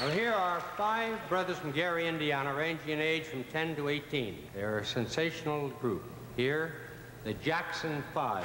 Well, here are five brothers from Gary, Indiana, ranging in age from 10 to 18. They're a sensational group. Here, the Jackson Five.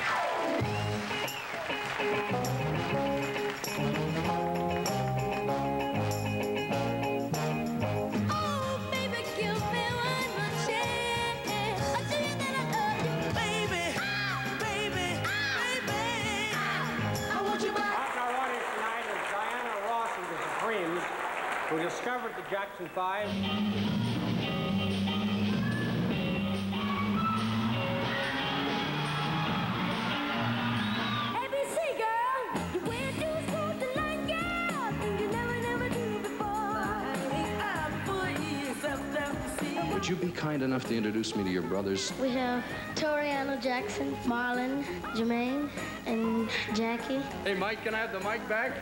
Do before. Would you be kind enough to introduce me to your brothers? We have Toriano Jackson, Marlon, Jermaine, and Jackie. Hey, Mike, can I have the mic back?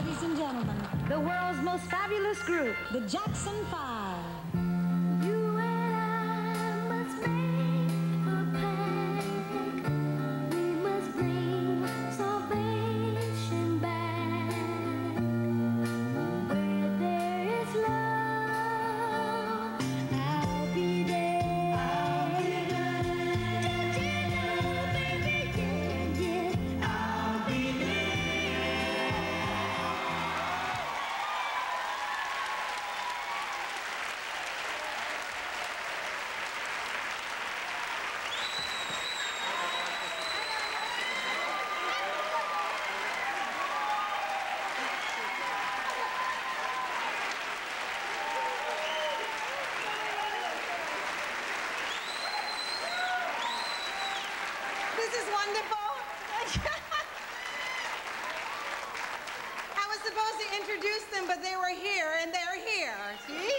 Ladies and gentlemen, the world's most fabulous group, the Jackson Five. Wonderful. I was supposed to introduce them, but they were here, and they're here. See?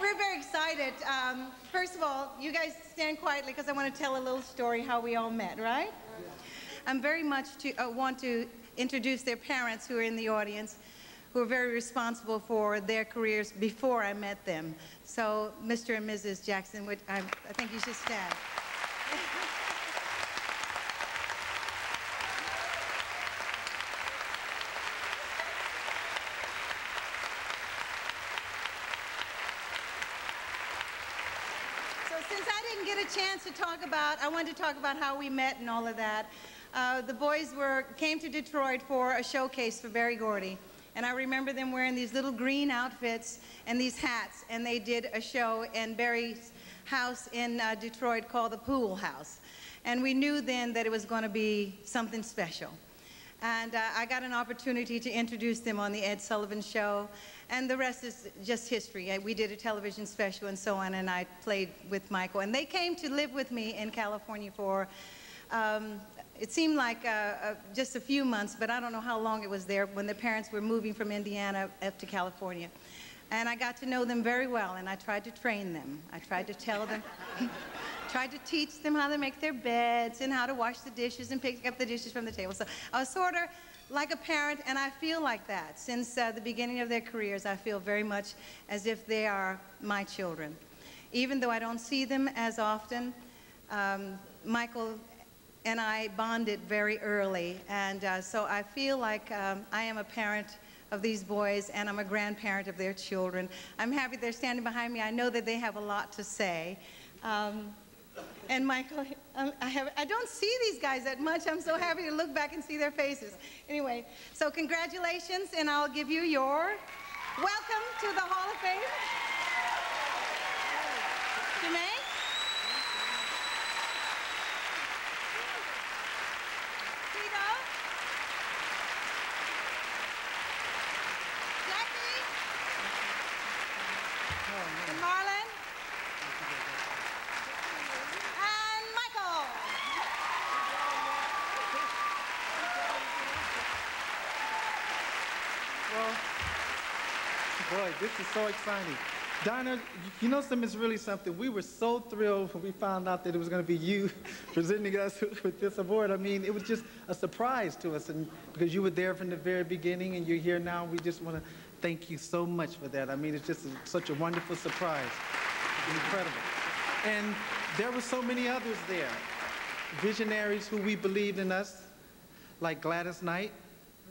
We're very excited. Um, first of all, you guys stand quietly because I want to tell a little story how we all met, right? I'm very much to uh, want to introduce their parents who are in the audience, who are very responsible for their careers before I met them. So, Mr. and Mrs. Jackson, would, I, I think you should stand. So since I didn't get a chance to talk about, I wanted to talk about how we met and all of that. Uh, the boys were came to Detroit for a showcase for Berry Gordy, and I remember them wearing these little green outfits and these hats, and they did a show in Berry's house in uh, Detroit called the Pool House, and we knew then that it was going to be something special. And uh, I got an opportunity to introduce them on the Ed Sullivan Show, and the rest is just history. We did a television special and so on, and I played with Michael. And they came to live with me in California for, um, it seemed like uh, uh, just a few months, but I don't know how long it was there when the parents were moving from Indiana up to California. And I got to know them very well, and I tried to train them. I tried to tell them, tried to teach them how to make their beds and how to wash the dishes and pick up the dishes from the table. So I was sort of like a parent, and I feel like that. Since uh, the beginning of their careers, I feel very much as if they are my children. Even though I don't see them as often, um, Michael and I bonded very early, and uh, so I feel like um, I am a parent of these boys, and I'm a grandparent of their children. I'm happy they're standing behind me. I know that they have a lot to say. Um, and Michael. Um, I, have, I don't see these guys that much. I'm so happy to look back and see their faces. Anyway, so congratulations, and I'll give you your welcome to the Hall of Fame. Jermaine? Well, boy, this is so exciting. Diana, you know something is really something. We were so thrilled when we found out that it was going to be you presenting us with this award. I mean, it was just a surprise to us, and because you were there from the very beginning and you're here now, we just want to thank you so much for that. I mean, it's just a, such a wonderful surprise. Incredible. And there were so many others there, visionaries who we believed in us, like Gladys Knight.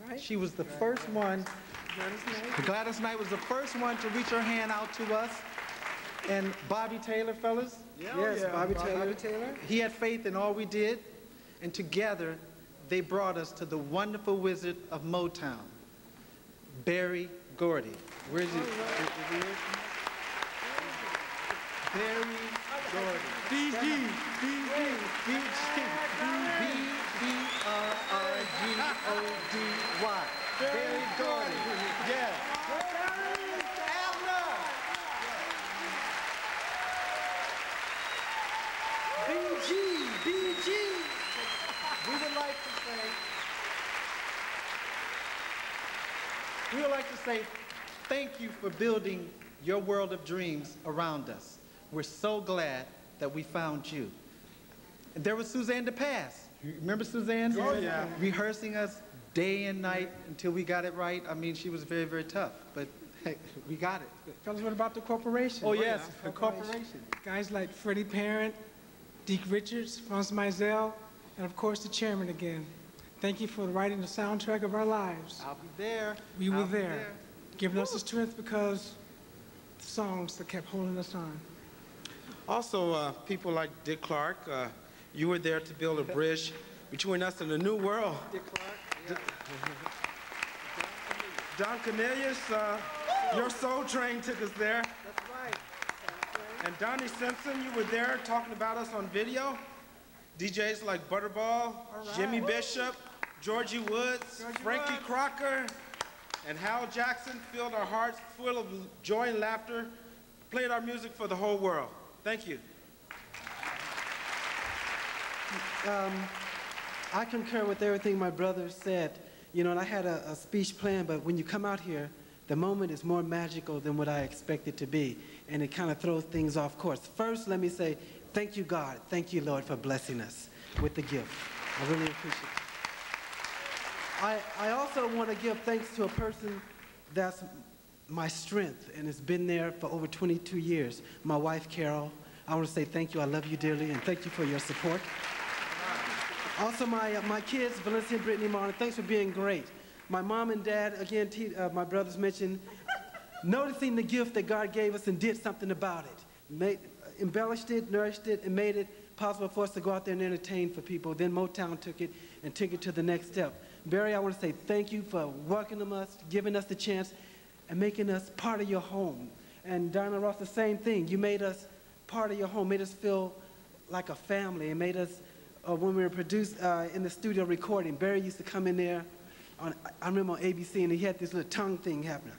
Right. She was the first one. Gladys Knight was the first one to reach her hand out to us. And Bobby Taylor, fellas. Yes, Bobby Taylor. He had faith in all we did, and together they brought us to the wonderful wizard of Motown, Berry Gordy. Where's he? is he here? Berry Gordy. BG, BG, BG, B-B-R-R-G-O-D-Y. Berry Gordy. Yeah. Abner. BG, BG. We would like to say, we would like to say thank you for building your world of dreams around us. We're so glad that we found you. And there was Suzanne de Passe. You remember Suzanne? Oh, yeah. Rehearsing us day and night until we got it right. I mean, she was very, very tough, but hey, we got it. Fellas, what about the corporation? Oh, yes, the oh, corporation. Guys like Freddie Perren, Deke Richards, Fonce Mizell, and of course the chairman again. Thank you for writing the soundtrack of our lives. I'll be there. We were I'll be there, giving us the strength because the songs that kept holding us on. Also, uh, people like Dick Clark, uh, you were there to build a bridge between us and the new world. Dick Clark. Don Cornelius, uh, your soul train took us there. That's right. And Donnie Simpson, you were there talking about us on video. DJs like Butterball, Jimmy Bishop, Georgie Woods, Frankie Crocker, and Hal Jackson filled our hearts full of joy and laughter, played our music for the whole world. Thank you. Um, I concur with everything my brother said. You know, and I had a, a speech planned, but when you come out here, the moment is more magical than what I expected to be, and it kind of throws things off course. First, let me say, thank you, God. Thank you, Lord, for blessing us with the gift. I really appreciate it. I, I also want to give thanks to a person that's my strength and has been there for over 22 years, my wife, Carol. I want to say thank you. I love you dearly, and thank you for your support. Also, my, uh, my kids, Valencia Brittany Martin, thanks for being great. My mom and dad, again, uh, my brothers mentioned, noticing the gift that God gave us and did something about it. Made, embellished it, nourished it, and made it possible for us to go out there and entertain for people. Then Motown took it and took it to the next step. Berry, I want to say thank you for welcoming us, giving us the chance, and making us part of your home. And Diana Ross, the same thing. You made us part of your home, made us feel like a family, and made us, uh, when we were produced uh, in the studio recording, Berry used to come in there. On, I remember on ABC, and he had this little tongue thing happening.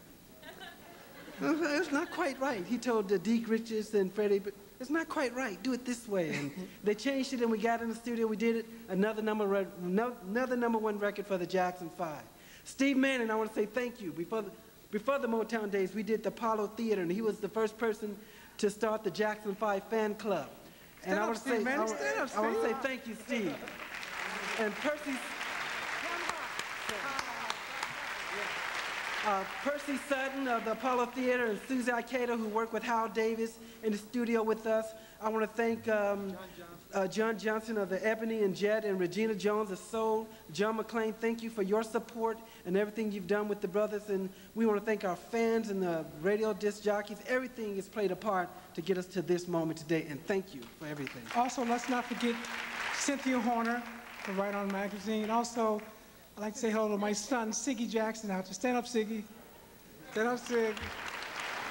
Uh-huh, it's not quite right. He told the Deke Richards and Freddie, but it's not quite right. Do it this way. And they changed it, and we got in the studio. We did it. Another number, another number one record for the Jackson Five. Steve Manning, I want to say thank you. Before the, before the Motown days, we did the Apollo Theater, and he was the first person to start the Jackson Five fan club. and Stand I want to say, Manning. I, up, I want to say thank you, Steve. And Percy. Uh, Percy Sutton of the Apollo Theater and Susie Ikeda, who worked with Hal Davis in the studio with us. I want to thank um, uh, John Johnson of the Ebony and Jet and Regina Jones of Soul. John McClain, thank you for your support and everything you've done with the brothers. And we want to thank our fans and the radio disc jockeys. Everything has played a part to get us to this moment today. And thank you for everything. Also, let's not forget Cynthia Horner from Right On Magazine. And also, I'd like to say hello to my son, Siggy Jackson, out there. Stand up, Siggy. Stand up, Sig.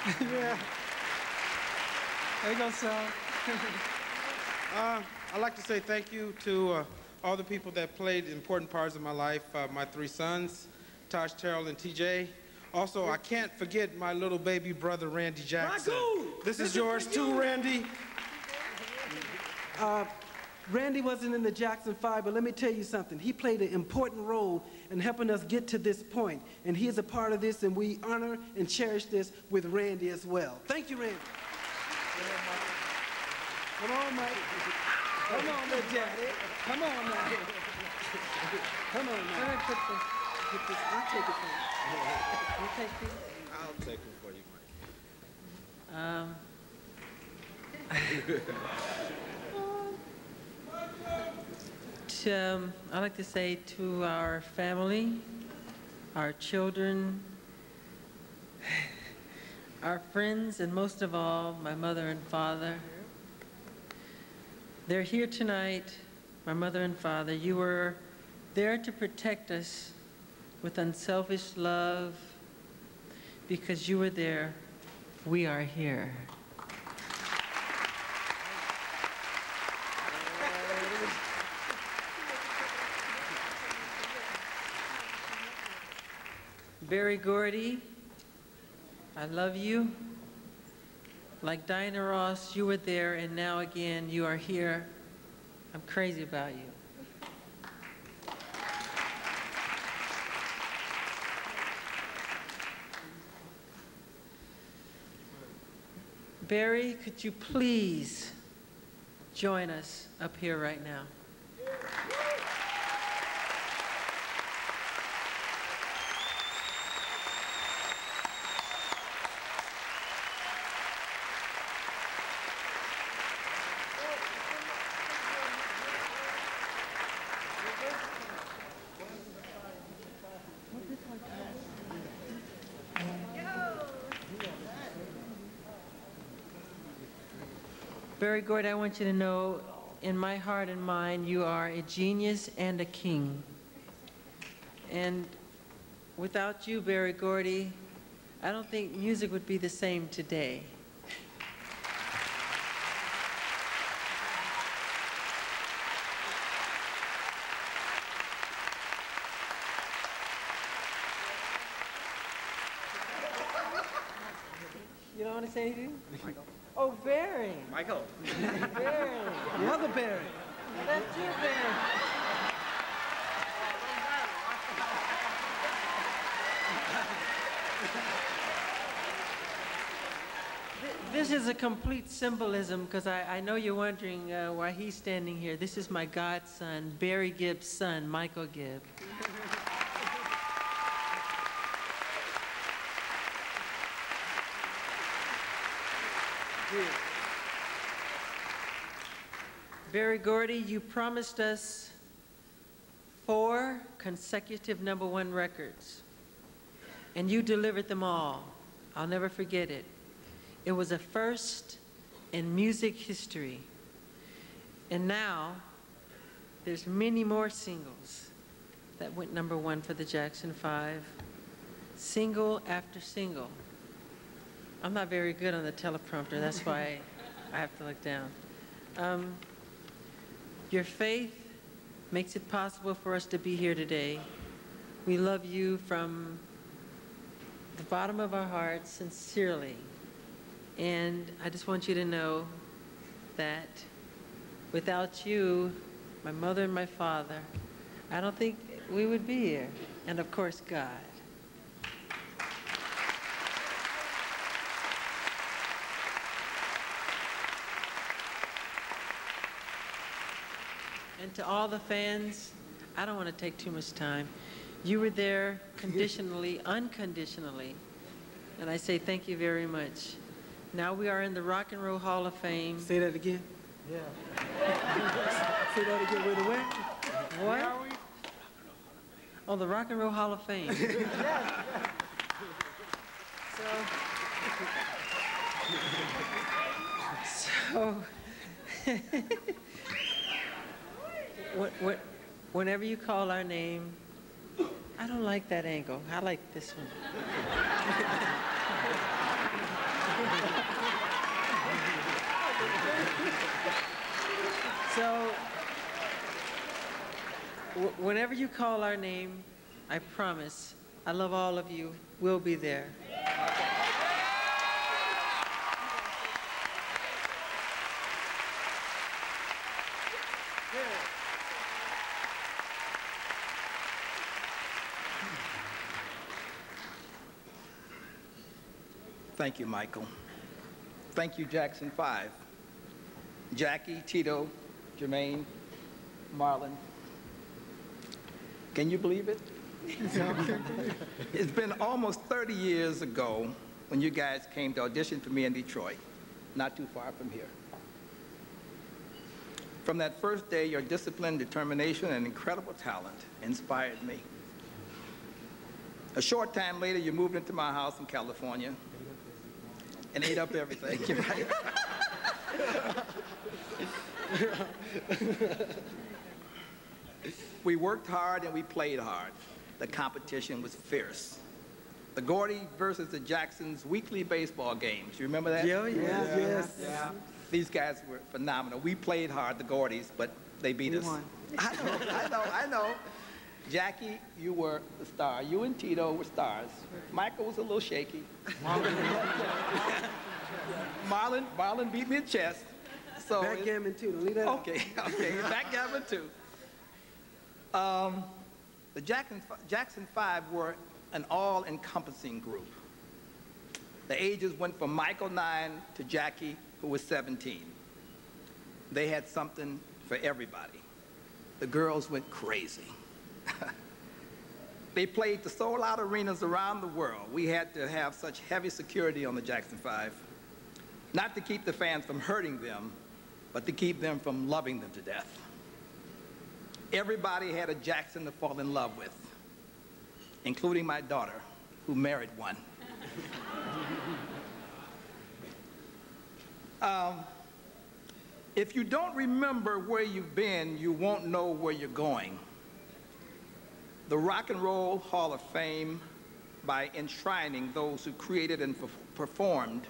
yeah. There you go, son. Uh, I'd like to say thank you to uh, all the people that played important parts of my life. Uh, my three sons, Tosh, Taryll, and TJ. Also, I can't forget my little baby brother, Randy Jackson. This is yours too, Randy. Uh, Randy wasn't in the Jackson Five, but let me tell you something. He played an important role in helping us get to this point, and he is a part of this, and we honor and cherish this with Randy as well. Thank you, Randy. Come on, Mike. Come on, little daddy. Come on now. Come on now. Go put this. Put this. I'll take it from you. You take these? I'll take them for you, Mike. Um, um, I'd like to say to our family, our children, our friends, and most of all, my mother and father. They're here tonight, my mother and father. You were there to protect us with unselfish love. Because you were there, we are here. Berry Gordy, I love you. Like Diana Ross, you were there, and now again, you are here. I'm crazy about you. Berry, could you please join us up here right now? Berry Gord, I want you to know, in my heart and mind, you are a genius and a king. And without you, Berry Gordy, I don't think music would be the same today. You don't want to say anything? Michael. Oh, Barry. Michael. Barry. The other Barry. That's you, Barry. This is a complete symbolism because I, I know you're wondering uh, why he's standing here. This is my godson, Barry Gibb's son, Michael Gibb. Berry Gordy, you promised us four consecutive number one records, and you delivered them all. I'll never forget it. It was a first in music history. And now, there's many more singles that went number one for the Jackson Five, single after single. I'm not very good on the teleprompter, that's why I have to look down. Um, your faith makes it possible for us to be here today. We love you from the bottom of our hearts, sincerely. And I just want you to know that without you, my mother and my father, I don't think we would be here. And of course, God. And to all the fans, I don't want to take too much time. You were there conditionally, unconditionally. And I say thank you very much. Now we are in the Rock and Roll Hall of Fame. Say that again. Yeah. Say that again. Wait, where? What? Oh, the Rock and Roll Hall of Fame. So, what, what, whenever you call our name, I don't like that angle. I like this one. So, whenever you call our name, I promise, I love all of you. We'll be there. Thank you, Michael. Thank you, Jackson 5. Jackie, Tito, Jermaine, Marlon. Can you believe it? it's been almost 30 years ago when you guys came to audition for me in Detroit, not too far from here. From that first day, your discipline, determination, and incredible talent inspired me. A short time later, you moved into my house in California and ate up everything. we worked hard and we played hard. The competition was fierce. The Gordy versus the Jacksons weekly baseball games. You remember that? Yeah, yeah, yes. Yeah. These guys were phenomenal. We played hard, the Gordys, but they beat We us. won. I know, I know, I know. Jackie, you were the star. You and Tito were stars. Michael was a little shaky. Marlon, Marlon beat me in chess. So Backgammon too, don't leave that out. Okay, okay, backgammon too. Um, the Jackson, Jackson Five were an all-encompassing group. The ages went from Michael nine to Jackie, who was 17. They had something for everybody. The girls went crazy. they played the sold-out arenas around the world. We had to have such heavy security on the Jackson Five, not to keep the fans from hurting them, but to keep them from loving them to death. Everybody had a Jackson to fall in love with, including my daughter, who married one. um, if you don't remember where you've been, you won't know where you're going. The Rock and Roll Hall of Fame, by enshrining those who created and performed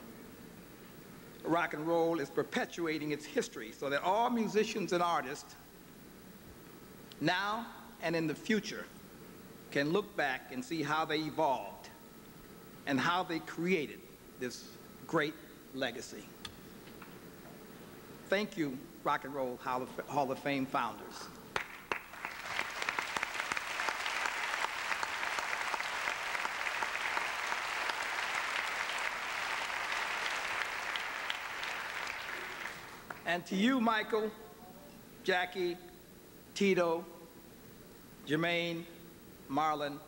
rock and roll, is perpetuating its history so that all musicians and artists, now and in the future, can look back and see how they evolved and how they created this great legacy. Thank you, Rock and Roll Hall of, Fame founders. And to you, Michael, Jackie, Tito, Jermaine, Marlon,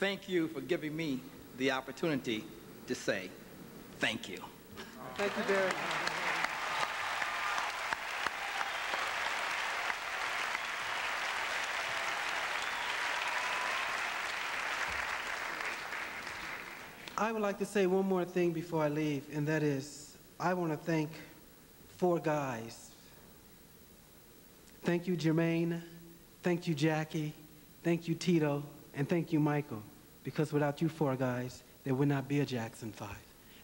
thank you for giving me the opportunity to say thank you. Thank you, Derek. I would like to say one more thing before I leave, and that is I want to thank four guys. Thank you, Jermaine. Thank you, Jackie. Thank you, Tito. And thank you, Michael. Because without you four guys, there would not be a Jackson 5.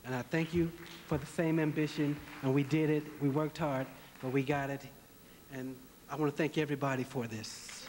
And I thank you for the same ambition, and we did it. We worked hard, but we got it. And I want to thank everybody for this.